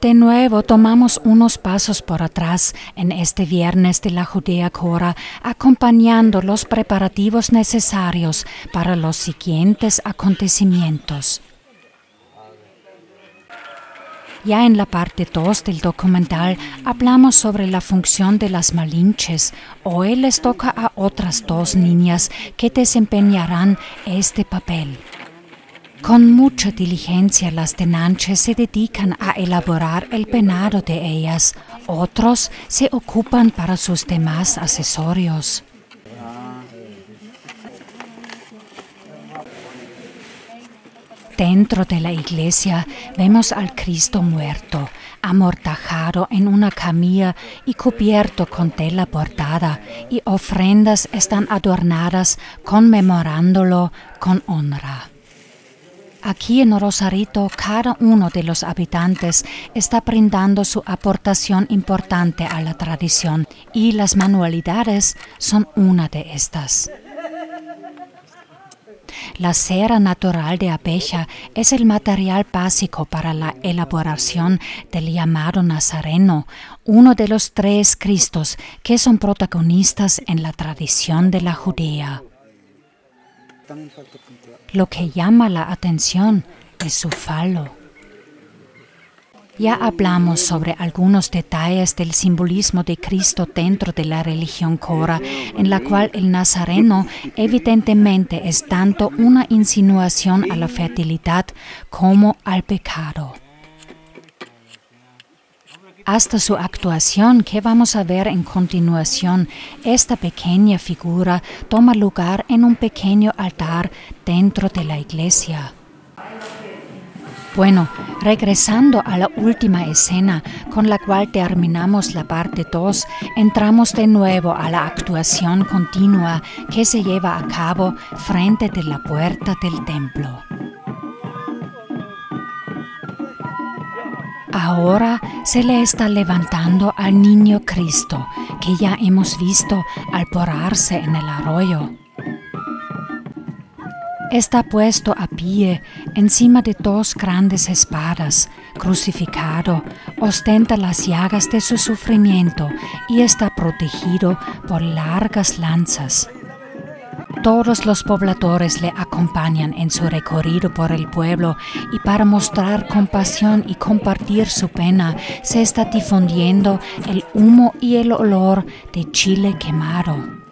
De nuevo tomamos unos pasos por atrás en este viernes de la Judea Cora, acompañando los preparativos necesarios para los siguientes acontecimientos. Ya en la parte 2 del documental hablamos sobre la función de las malinches. Hoy les toca a otras dos niñas que desempeñarán este papel. Con mucha diligencia las tenanches se dedican a elaborar el penado de ellas, otros se ocupan para sus demás accesorios. Dentro de la iglesia vemos al Cristo muerto, amortajado en una camilla y cubierto con tela bordada, y ofrendas están adornadas conmemorándolo con honra. Aquí en Rosarito cada uno de los habitantes está brindando su aportación importante a la tradición y las manualidades son una de estas. La cera natural de abeja es el material básico para la elaboración del llamado Nazareno, uno de los tres Cristos que son protagonistas en la tradición de la Judea. Lo que llama la atención es su falo. Ya hablamos sobre algunos detalles del simbolismo de Cristo dentro de la religión Cora, en la cual el nazareno evidentemente es tanto una insinuación a la fertilidad como al pecado. Hasta su actuación, que vamos a ver en continuación, esta pequeña figura toma lugar en un pequeño altar dentro de la iglesia. Bueno, regresando a la última escena con la cual terminamos la parte 2, entramos de nuevo a la actuación continua que se lleva a cabo frente de la puerta del templo. Ahora se le está levantando al niño Cristo que ya hemos visto al porarse en el arroyo. Está puesto a pie encima de dos grandes espadas, crucificado, ostenta las llagas de su sufrimiento y está protegido por largas lanzas. Todos los pobladores le acompañan en su recorrido por el pueblo y para mostrar compasión y compartir su pena se está difundiendo el humo y el olor de chile quemado.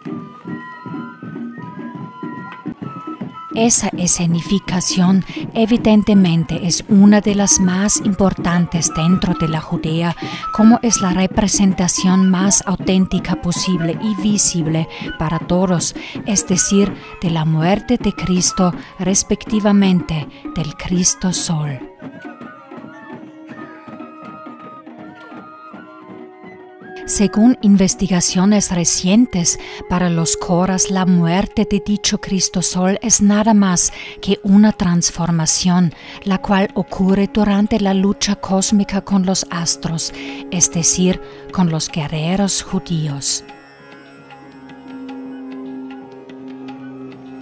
Esa escenificación evidentemente es una de las más importantes dentro de la Judea, como es la representación más auténtica posible y visible para todos, es decir, de la muerte de Cristo respectivamente del Cristo Sol. Según investigaciones recientes, para los coras la muerte de dicho Cristo Sol es nada más que una transformación, la cual ocurre durante la lucha cósmica con los astros, es decir, con los guerreros judíos.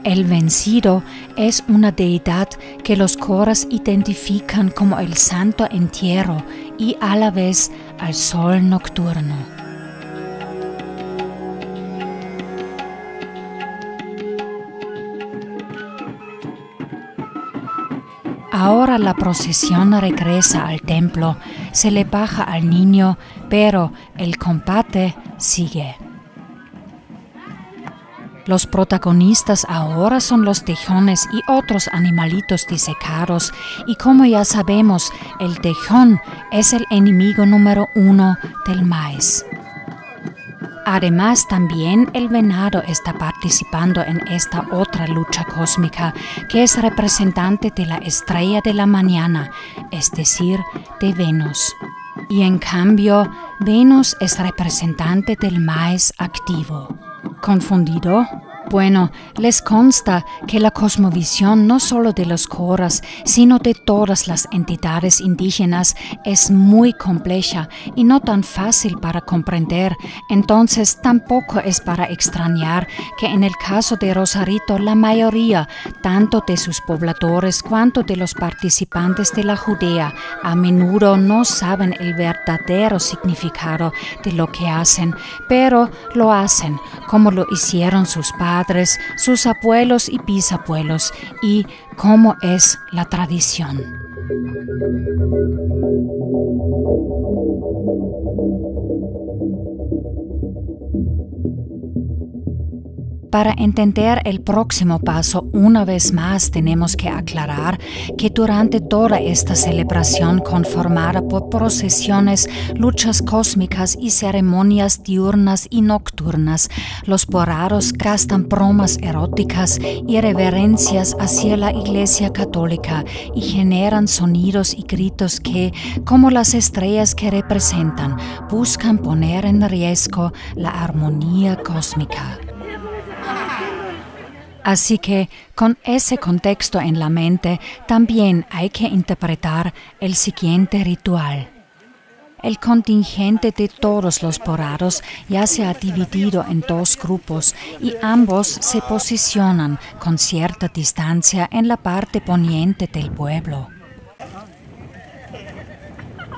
El vencido es una deidad que los coras identifican como el santo entierro y a la vez al sol nocturno. Ahora la procesión regresa al templo, se le baja al niño, pero el combate sigue. Los protagonistas ahora son los tejones y otros animalitos disecados, y como ya sabemos, el tejón es el enemigo número uno del maíz. Además, también el venado está participando en esta otra lucha cósmica, que es representante de la estrella de la mañana, es decir, de Venus. Y en cambio, Venus es representante del maíz activo. ¿Confundido? Bueno, les consta que la cosmovisión no solo de los coras, sino de todas las entidades indígenas es muy compleja y no tan fácil para comprender, entonces tampoco es para extrañar que en el caso de Rosarito la mayoría, tanto de sus pobladores cuanto de los participantes de la Judea, a menudo no saben el verdadero significado de lo que hacen, pero lo hacen como lo hicieron sus padres sus abuelos y bisabuelos y cómo es la tradición. Para entender el próximo paso, una vez más tenemos que aclarar que durante toda esta celebración conformada por procesiones, luchas cósmicas y ceremonias diurnas y nocturnas, los borados gastan bromas eróticas y reverencias hacia la Iglesia Católica y generan sonidos y gritos que, como las estrellas que representan, buscan poner en riesgo la armonía cósmica. Así que con ese contexto en la mente también hay que interpretar el siguiente ritual. El contingente de todos los porados ya se ha dividido en dos grupos y ambos se posicionan con cierta distancia en la parte poniente del pueblo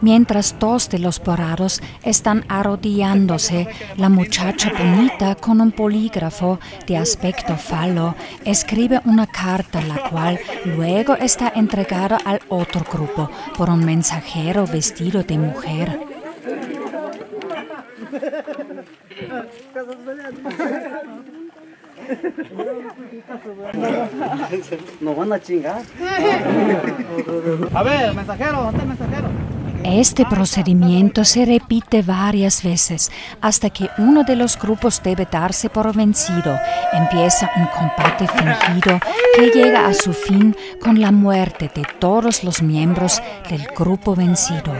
mientras dos de los porados están arrodillándose, la muchacha bonita con un polígrafo de aspecto falo escribe una carta la cual luego está entregada al otro grupo por un mensajero vestido de mujer. Nos van a chingar. A ver, mensajero, ¿dónde el mensajero? Este procedimiento se repite varias veces hasta que uno de los grupos debe darse por vencido. Empieza un combate fingido que llega a su fin con la muerte de todos los miembros del grupo vencido.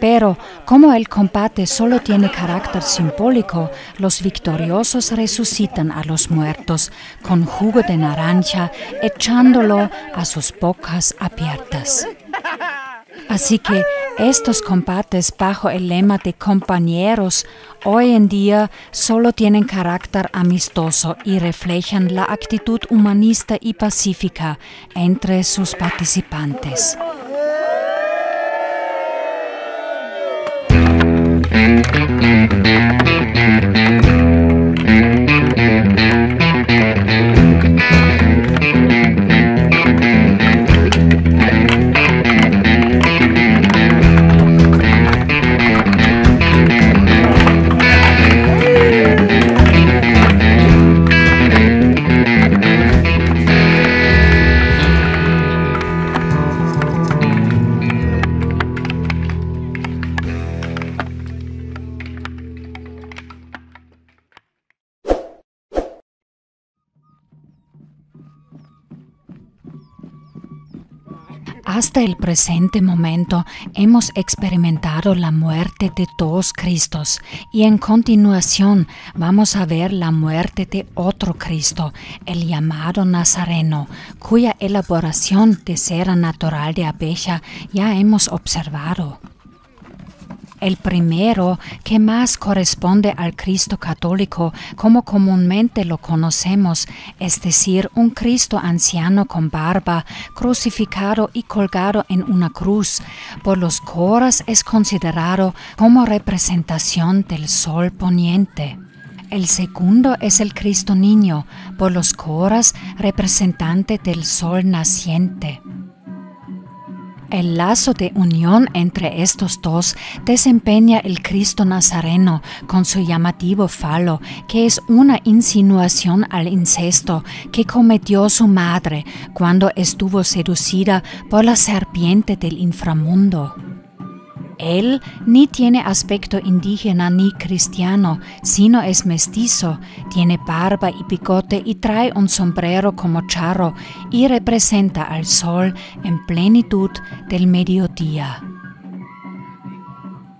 Pero como el combate solo tiene carácter simbólico, los victoriosos resucitan a los muertos con jugo de naranja echándolo a sus bocas abiertas. Así que estos combates bajo el lema de compañeros hoy en día solo tienen carácter amistoso y reflejan la actitud humanista y pacífica entre sus participantes. Hasta el presente momento hemos experimentado la muerte de dos Cristos y en continuación vamos a ver la muerte de otro Cristo, el llamado Nazareno, cuya elaboración de cera natural de abeja ya hemos observado. El primero, que más corresponde al Cristo católico como comúnmente lo conocemos, es decir, un Cristo anciano con barba, crucificado y colgado en una cruz, por los coras es considerado como representación del sol poniente. El segundo es el Cristo niño, por los coras representante del sol naciente. El lazo de unión entre estos dos desempeña el Cristo Nazareno con su llamativo falo, que es una insinuación al incesto que cometió su madre cuando estuvo seducida por la serpiente del inframundo. Él ni tiene aspecto indígena ni cristiano, sino es mestizo, tiene barba y bigote y trae un sombrero como charro y representa al sol en plenitud del mediodía.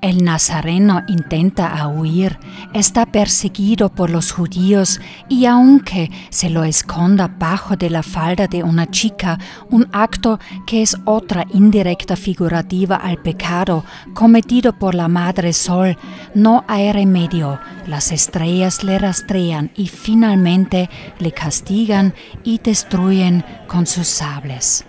El nazareno intenta huir, está perseguido por los judíos y aunque se lo esconda bajo de la falda de una chica, un acto que es otra indirecta figurativa al pecado cometido por la Madre Sol, no hay remedio. Las estrellas le rastrean y finalmente le castigan y destruyen con sus sables.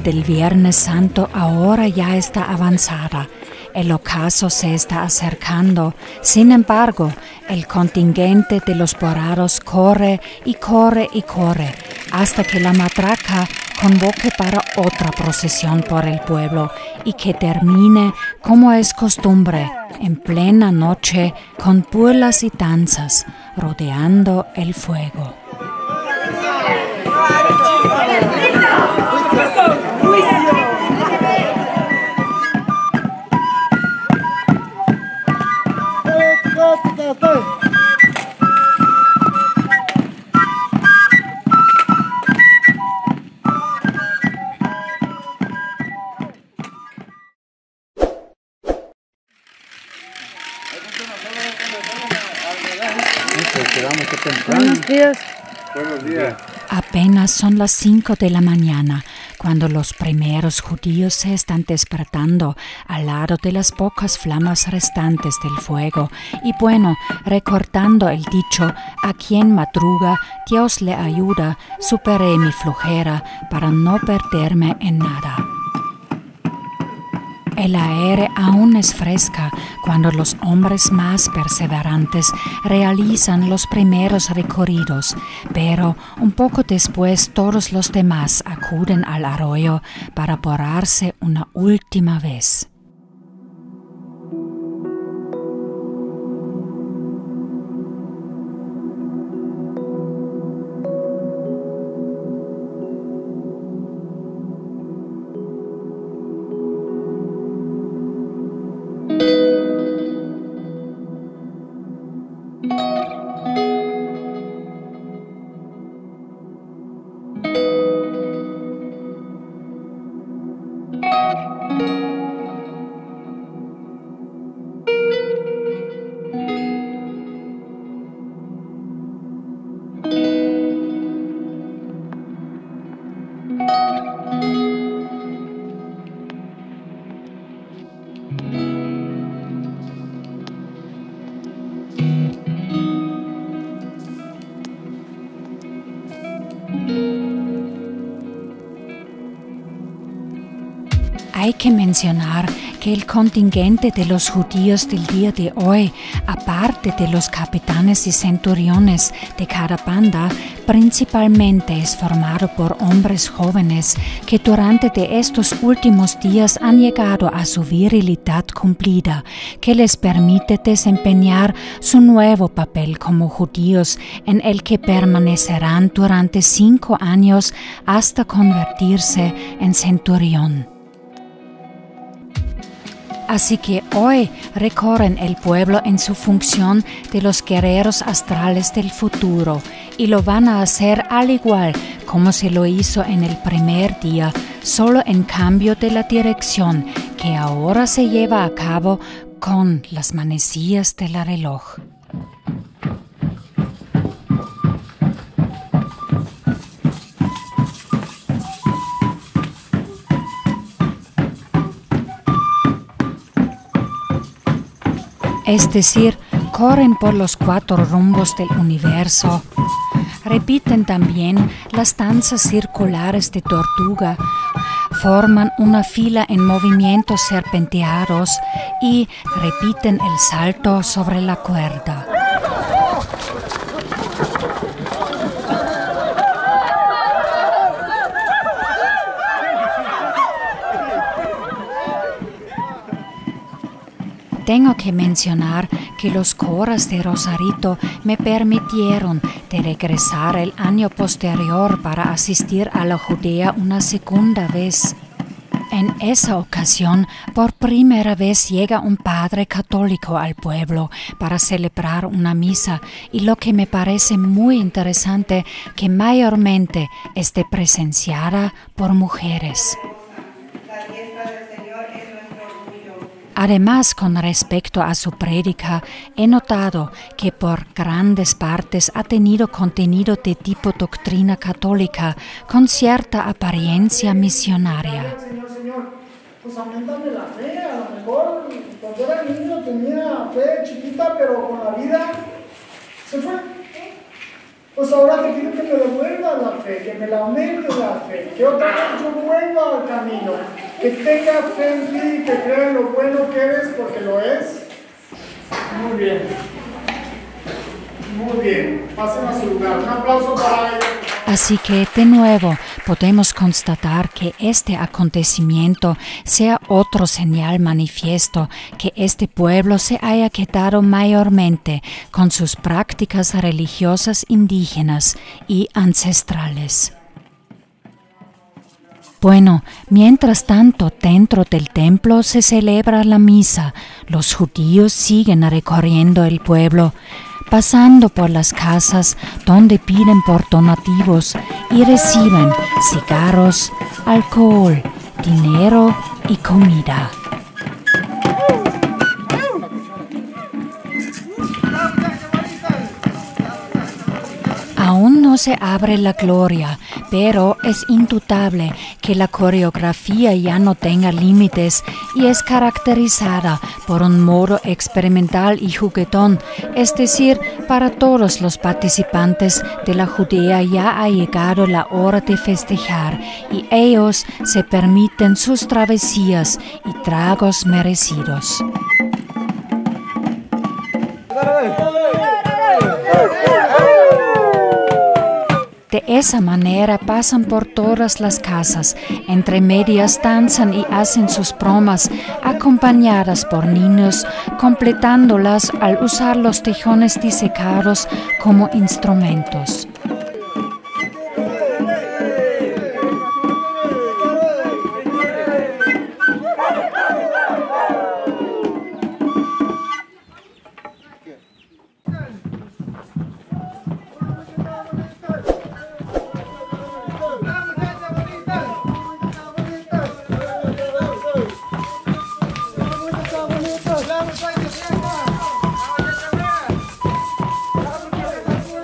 Del Viernes Santo ahora ya está avanzada. El ocaso se está acercando. Sin embargo, el contingente de los borados corre y corre y corre hasta que la matraca convoque para otra procesión por el pueblo y que termine, como es costumbre, en plena noche con burlas y danzas, rodeando el fuego. Apenas son las cinco de la mañana cuando los primeros judíos se están despertando al lado de las pocas flamas restantes del fuego y bueno, recortando el dicho, a quien madruga, Dios le ayuda, superé mi flojera para no perderme en nada. El aire aún es fresca cuando los hombres más perseverantes realizan los primeros recorridos, pero un poco después todos los demás acuden al arroyo para borrarse una última vez. Que mencionar que el contingente de los judíos del día de hoy, aparte de los capitanes y centuriones de cada banda, principalmente es formado por hombres jóvenes que durante estos últimos días han llegado a su virilidad cumplida, que les permite desempeñar su nuevo papel como judíos en el que permanecerán durante cinco años hasta convertirse en centurión. Así que hoy recorren el pueblo en su función de los guerreros astrales del futuro y lo van a hacer al igual como se lo hizo en el primer día, solo en cambio de la dirección que ahora se lleva a cabo con las manecillas del reloj. Es decir, corren por los cuatro rumbos del universo. Repiten también las danzas circulares de tortuga, forman una fila en movimientos serpenteados y repiten el salto sobre la cuerda. Tengo que mencionar que los coras de Rosarito me permitieron de regresar el año posterior para asistir a la Judea una segunda vez. En esa ocasión, por primera vez llega un padre católico al pueblo para celebrar una misa y lo que me parece muy interesante que mayormente esté presenciada por mujeres. Además, con respecto a su prédica, he notado que por grandes partes ha tenido contenido de tipo doctrina católica con cierta apariencia misionaria. Señor, Señor, pues aumentame la fe, a lo mejor cuando era niño tenía fe chiquita, pero con la vida se fue. Pues ahora te pido que me devuelva la fe, que me la aumente la fe, que otra vez yo vuelva al camino, que tenga fe en ti, que crea en lo bueno que eres, porque lo es. Muy bien. Muy bien. Pasen a su lugar. Un aplauso para. Así que de nuevo podemos constatar que este acontecimiento sea otro señal manifiesto que este pueblo se haya quedado mayormente con sus prácticas religiosas indígenas y ancestrales. Bueno, mientras tanto dentro del templo se celebra la misa, los judíos siguen recorriendo el pueblo, pasando por las casas donde piden por donativos y reciben cigarros, alcohol, dinero y comida. No se abre la gloria, pero es indudable que la coreografía ya no tenga límites y es caracterizada por un modo experimental y juguetón, es decir, para todos los participantes de la Judea ya ha llegado la hora de festejar y ellos se permiten sus travesías y tragos merecidos. De esa manera pasan por todas las casas, entre medias danzan y hacen sus bromas, acompañadas por niños, completándolas al usar los tejones disecados como instrumentos.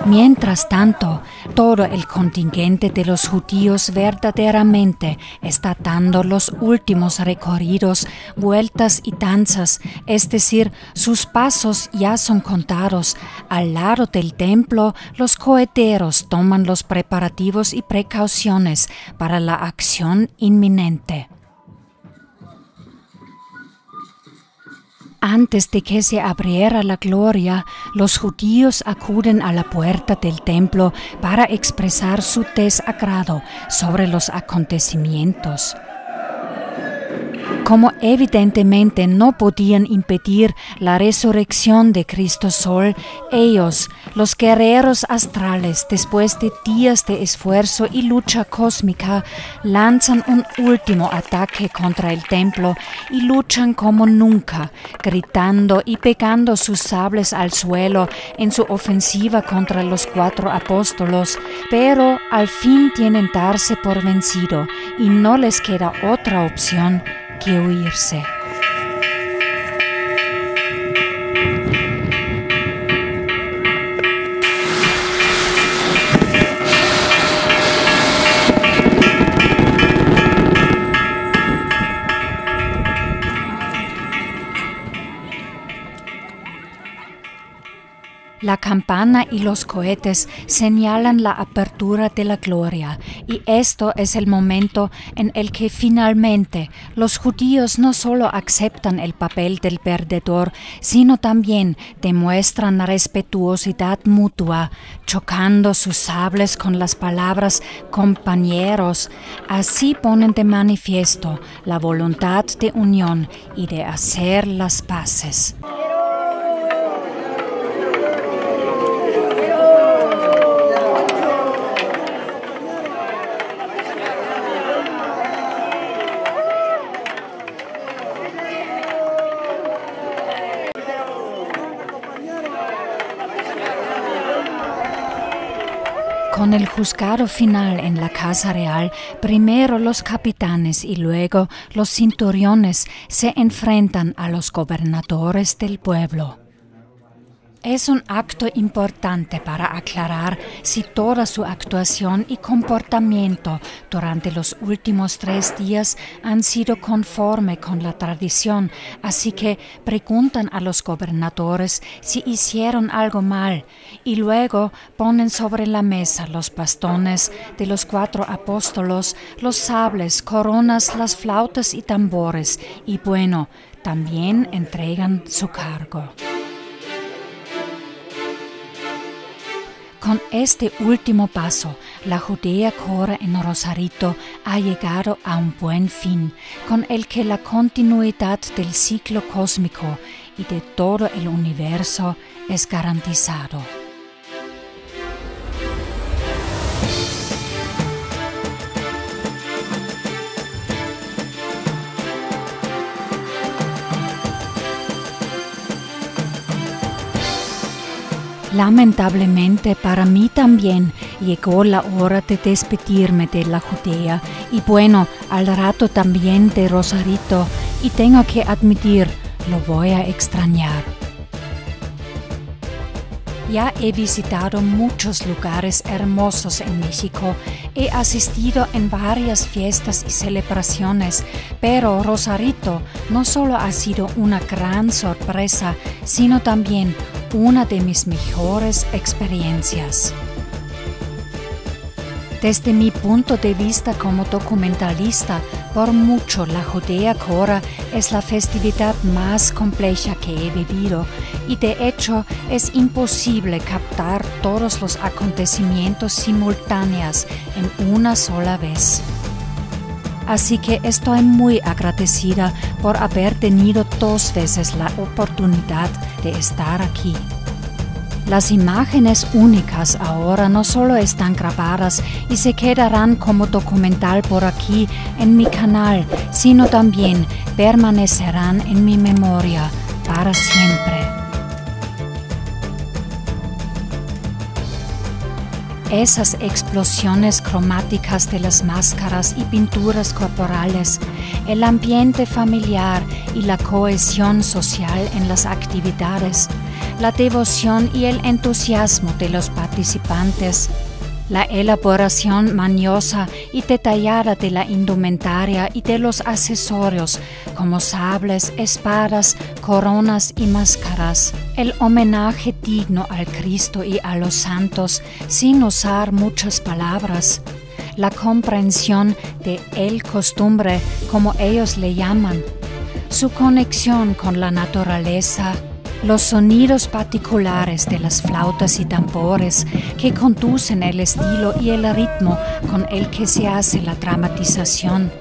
Mientras tanto, todo el contingente de los judíos verdaderamente está dando los últimos recorridos, vueltas y danzas, es decir, sus pasos ya son contados. Al lado del templo, los coheteros toman los preparativos y precauciones para la acción inminente. Antes de que se abriera la gloria, los judíos acuden a la puerta del templo para expresar su desagrado sobre los acontecimientos. Como evidentemente no podían impedir la resurrección de Cristo Sol, ellos, los guerreros astrales, después de días de esfuerzo y lucha cósmica, lanzan un último ataque contra el templo y luchan como nunca, gritando y pegando sus sables al suelo en su ofensiva contra los cuatro apóstolos, pero al fin tienen darse por vencido y no les queda otra opción que huirse. La campana y los cohetes señalan la apertura de la gloria y esto es el momento en el que finalmente los judíos no solo aceptan el papel del perdedor, sino también demuestran respetuosidad mutua, chocando sus sables con las palabras compañeros. Así ponen de manifiesto la voluntad de unión y de hacer las paces. Con el juzgado final en la Casa Real, primero los capitanes y luego los cinturiones se enfrentan a los gobernadores del pueblo. Es un acto importante para aclarar si toda su actuación y comportamiento durante los últimos tres días han sido conforme con la tradición, así que preguntan a los gobernadores si hicieron algo mal y luego ponen sobre la mesa los bastones de los cuatro apóstolos, los sables, coronas, las flautas y tambores y bueno, también entregan su cargo. Con este último paso, la Judea Cora en Rosarito ha llegado a un buen fin, con el que la continuidad del ciclo cósmico y de todo el universo es garantizado. Lamentablemente para mí también llegó la hora de despedirme de la Judea y bueno, al rato también de Rosarito. Y tengo que admitir, lo voy a extrañar. Ya he visitado muchos lugares hermosos en México, he asistido en varias fiestas y celebraciones, pero Rosarito no solo ha sido una gran sorpresa, sino también una de mis mejores experiencias. Desde mi punto de vista como documentalista, por mucho la Judea Cora es la festividad más compleja que he vivido y de hecho es imposible captar todos los acontecimientos simultáneos en una sola vez. Así que estoy muy agradecida por haber tenido dos veces la oportunidad de estar aquí. Las imágenes únicas ahora no solo están grabadas y se quedarán como documental por aquí en mi canal, sino también permanecerán en mi memoria para siempre. Esas explosiones cromáticas de las máscaras y pinturas corporales, el ambiente familiar y la cohesión social en las actividades, la devoción y el entusiasmo de los participantes, la elaboración mañosa y detallada de la indumentaria y de los accesorios como sables, espadas, coronas y máscaras, el homenaje digno al Cristo y a los santos sin usar muchas palabras, la comprensión de el costumbre como ellos le llaman, su conexión con la naturaleza, los sonidos particulares de las flautas y tambores que conducen el estilo y el ritmo con el que se hace la dramatización,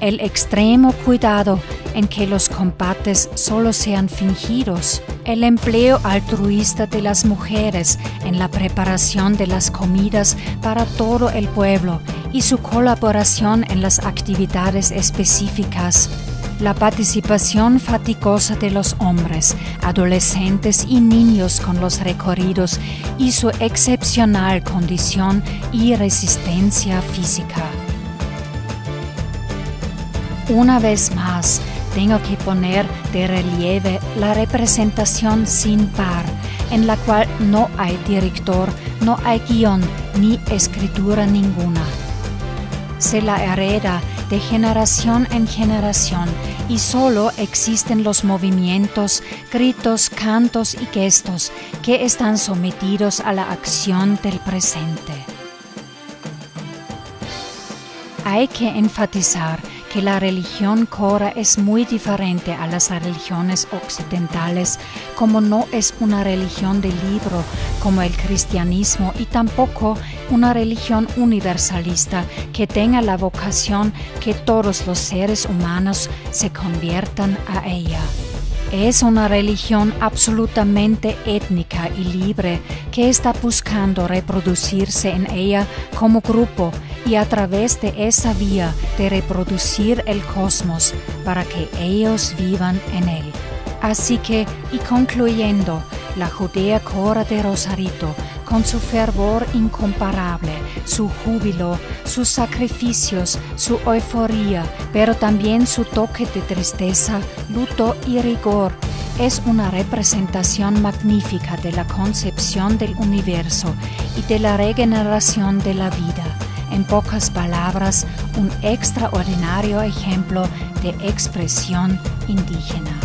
el extremo cuidado en que los combates solo sean fingidos, el empleo altruista de las mujeres en la preparación de las comidas para todo el pueblo y su colaboración en las actividades específicas, la participación fatigosa de los hombres, adolescentes y niños con los recorridos y su excepcional condición y resistencia física. Una vez más, tengo que poner de relieve la representación sin par, en la cual no hay director, no hay guion ni escritura ninguna. Se la hereda de generación en generación y solo existen los movimientos, gritos, cantos y gestos que están sometidos a la acción del presente. Hay que enfatizar que la religión Cora es muy diferente a las religiones occidentales, como no es una religión de libro como el cristianismo y tampoco una religión universalista que tenga la vocación que todos los seres humanos se conviertan a ella. Es una religión absolutamente étnica y libre que está buscando reproducirse en ella como grupo y a través de esa vía de reproducir el cosmos para que ellos vivan en él. Así que, y concluyendo, la Judea Cora de Rosarito, con su fervor incomparable, su júbilo, sus sacrificios, su euforía, pero también su toque de tristeza, luto y rigor, es una representación magnífica de la concepción del universo y de la regeneración de la vida. En pocas palabras, un extraordinario ejemplo de expresión indígena.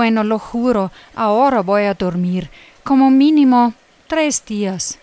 Bueno, lo juro, ahora voy a dormir, como mínimo tres días.